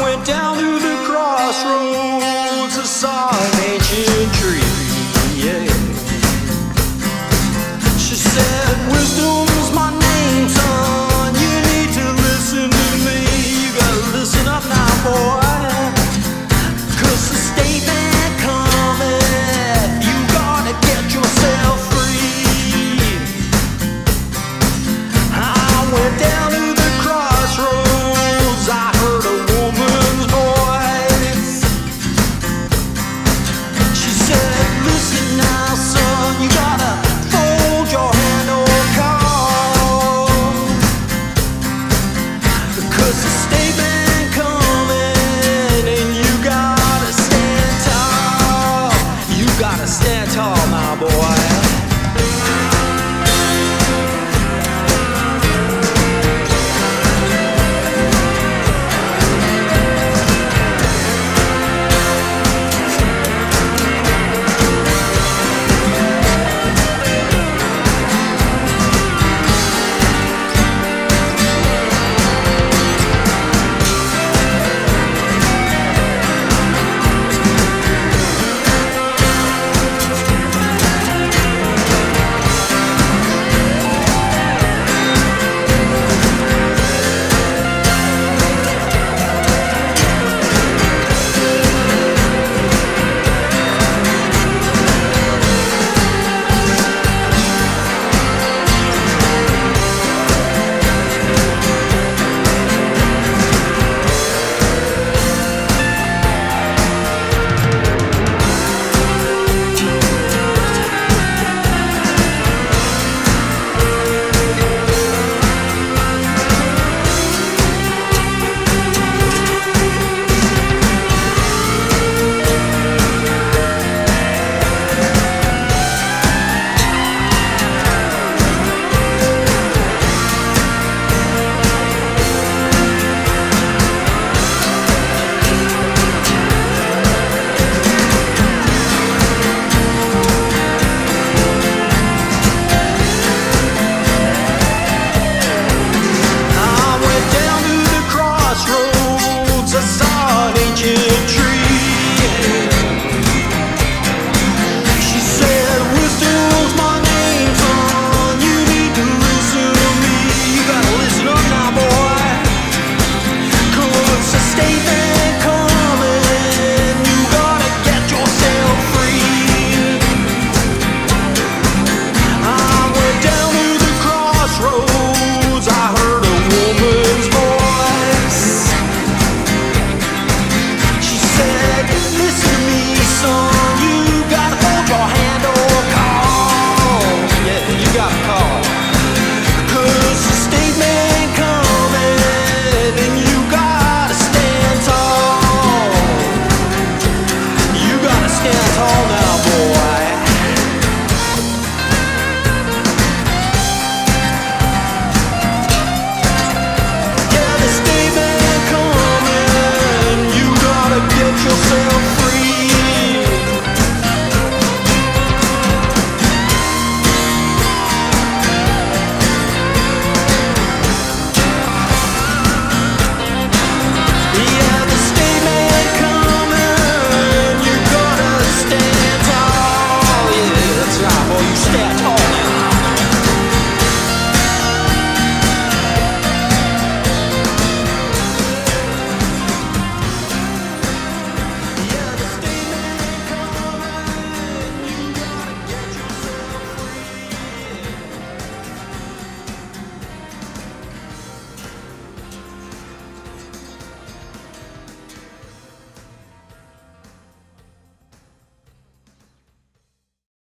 went down to the crossroads and saw an ancient tree. Yeah. She said.